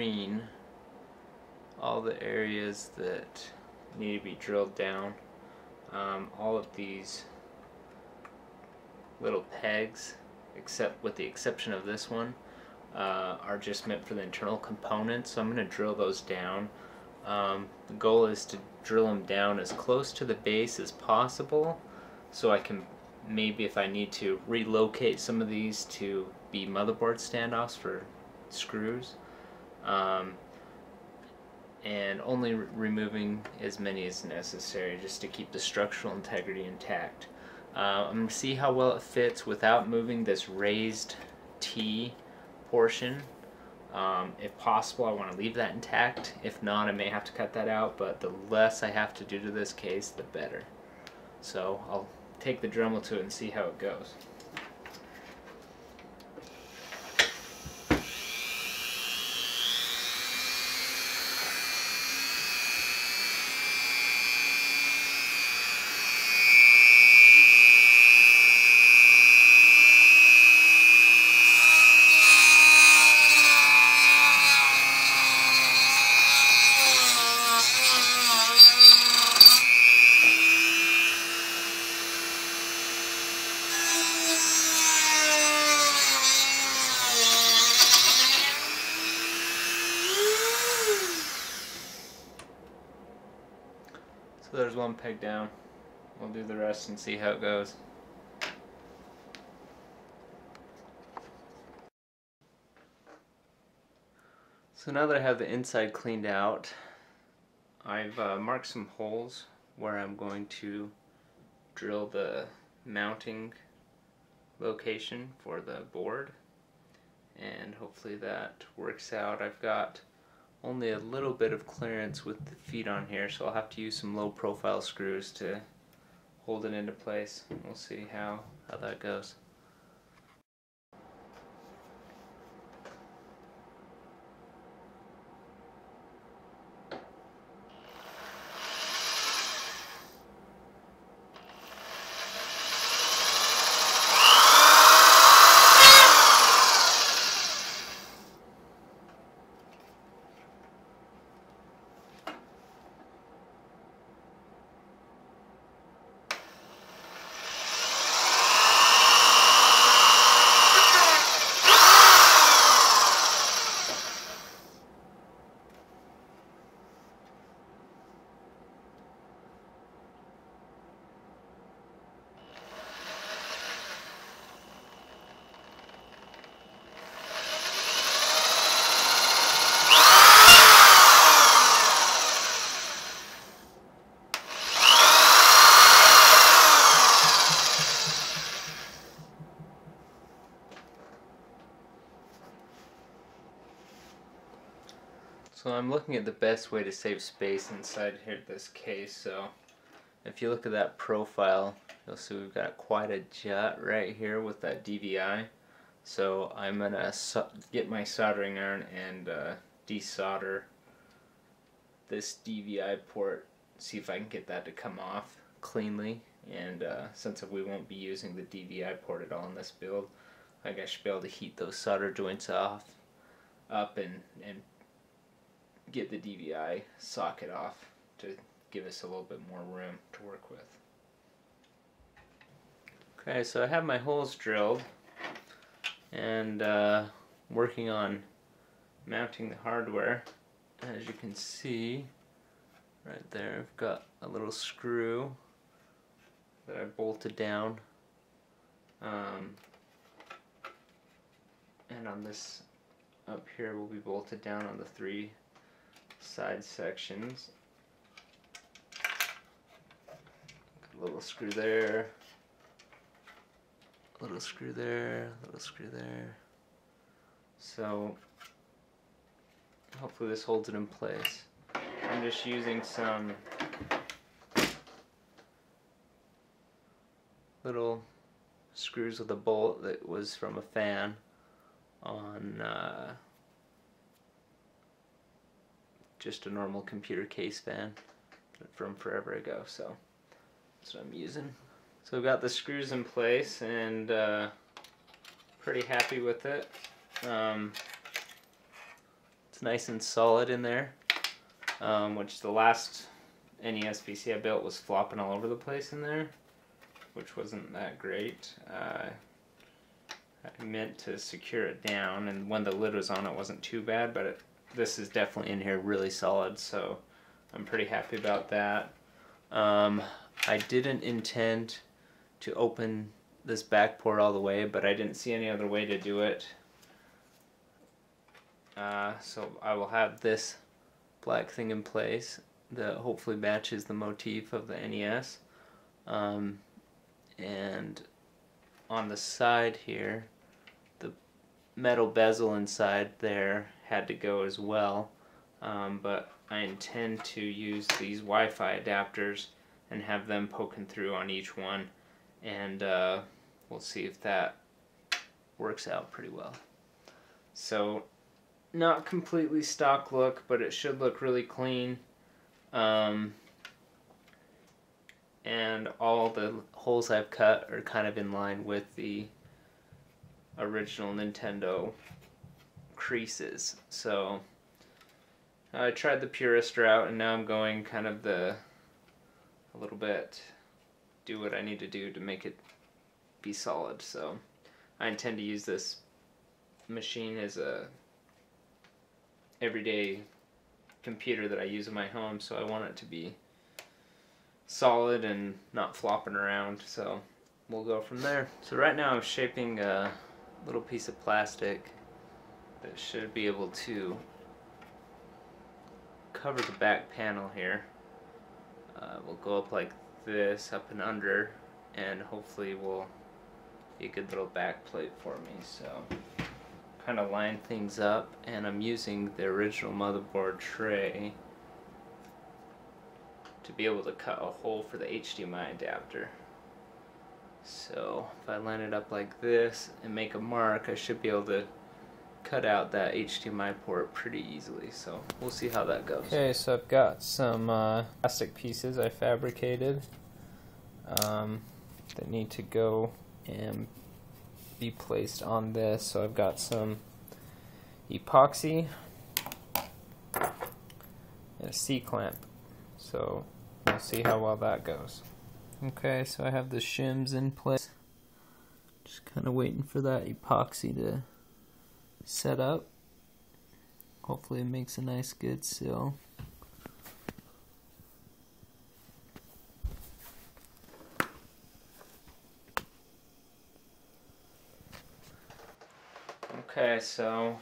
green all the areas that need to be drilled down. Um, all of these little pegs, except with the exception of this one, uh, are just meant for the internal components. So I'm going to drill those down. Um, the goal is to drill them down as close to the base as possible so I can maybe if I need to relocate some of these to be motherboard standoffs for screws. Um, and only re removing as many as necessary just to keep the structural integrity intact. Uh, I'm going to see how well it fits without moving this raised T portion. Um, if possible, I want to leave that intact. If not, I may have to cut that out, but the less I have to do to this case, the better. So I'll take the Dremel to it and see how it goes. So there's one peg down. We'll do the rest and see how it goes. So now that I have the inside cleaned out, I've uh, marked some holes where I'm going to drill the mounting location for the board and hopefully that works out. I've got only a little bit of clearance with the feet on here so I'll have to use some low profile screws to hold it into place. We'll see how, how that goes. So I'm looking at the best way to save space inside here this case. So if you look at that profile, you'll see we've got quite a jut right here with that DVI. So I'm gonna get my soldering iron and uh, desolder this DVI port, see if I can get that to come off cleanly. And uh, since we won't be using the DVI port at all in this build, I guess I should be able to heat those solder joints off up and, and get the DVI socket off to give us a little bit more room to work with. Okay, so I have my holes drilled and uh, working on mounting the hardware. As you can see, right there, I've got a little screw that I bolted down. Um, and on this up here will be bolted down on the three side sections. A little screw there, a little screw there, a little screw there. So hopefully this holds it in place. I'm just using some little screws with a bolt that was from a fan on uh, just a normal computer case fan from forever ago so that's what I'm using so I've got the screws in place and uh, pretty happy with it Um, it's nice and solid in there, um, which the last NES PC I built was flopping all over the place in there, which wasn't that great. Uh, I meant to secure it down, and when the lid was on, it wasn't too bad, but it, this is definitely in here really solid, so I'm pretty happy about that. Um, I didn't intend to open this back port all the way, but I didn't see any other way to do it. Uh, so I will have this black thing in place that hopefully matches the motif of the NES. Um, and on the side here, the metal bezel inside there had to go as well. Um, but I intend to use these Wi-Fi adapters and have them poking through on each one and uh, we'll see if that works out pretty well. So not completely stock look but it should look really clean um, and all the holes I've cut are kind of in line with the original Nintendo creases so I tried the purist route and now I'm going kind of the a little bit do what I need to do to make it be solid. So I intend to use this machine as a everyday computer that I use in my home so I want it to be solid and not flopping around. So we'll go from there. So right now I'm shaping a little piece of plastic that should be able to cover the back panel here. Uh, we'll go up like this, up and under, and hopefully we'll be a good little back plate for me. So kind of line things up, and I'm using the original motherboard tray to be able to cut a hole for the HDMI adapter. So if I line it up like this and make a mark, I should be able to cut out that HDMI port pretty easily, so we'll see how that goes. Okay, so I've got some uh, plastic pieces I fabricated um, that need to go and be placed on this. So I've got some epoxy and a C-clamp. So we'll see how well that goes. Okay, so I have the shims in place. Just kind of waiting for that epoxy to set up. Hopefully it makes a nice good seal. Okay, so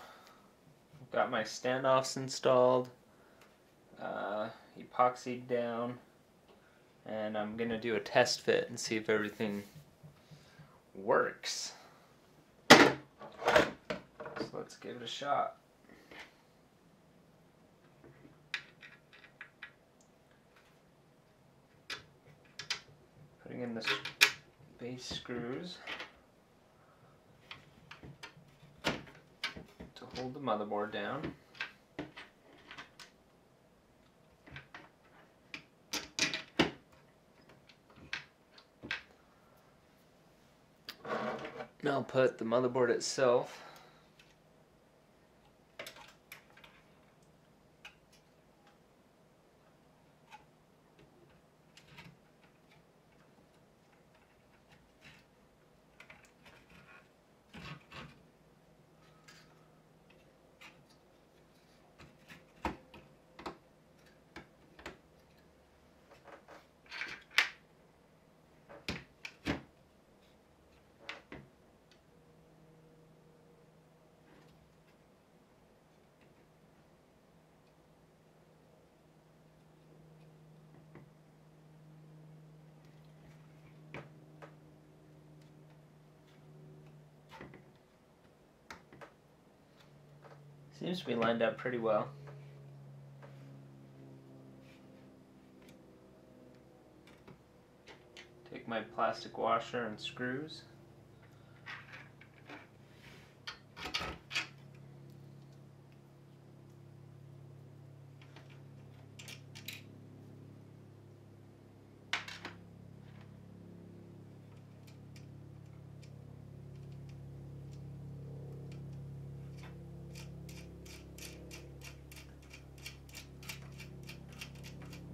I've got my standoffs installed, uh, epoxied down, and I'm going to do a test fit and see if everything works let's give it a shot. Putting in the base screws to hold the motherboard down. Now put the motherboard itself Seems to be lined up pretty well. Take my plastic washer and screws.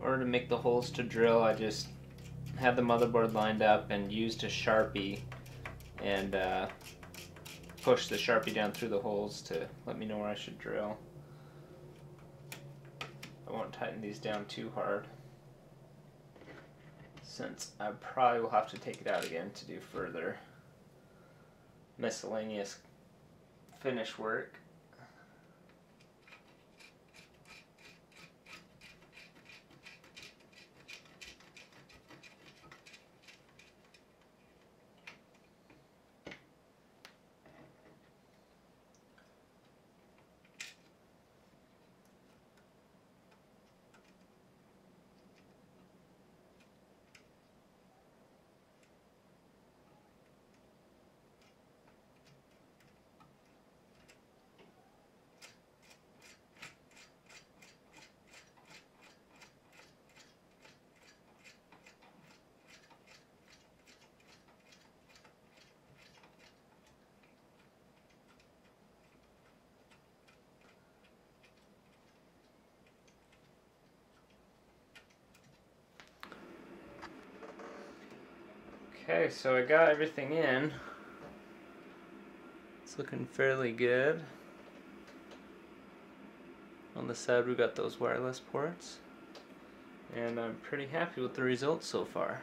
Order to make the holes to drill, I just had the motherboard lined up and used a Sharpie and uh, pushed the Sharpie down through the holes to let me know where I should drill. I won't tighten these down too hard since I probably will have to take it out again to do further miscellaneous finish work. Okay, so I got everything in. It's looking fairly good. On the side we got those wireless ports. And I'm pretty happy with the results so far.